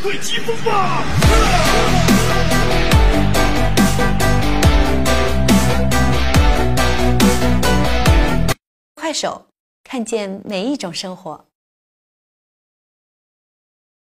对疾风吧快手看见每一种生活。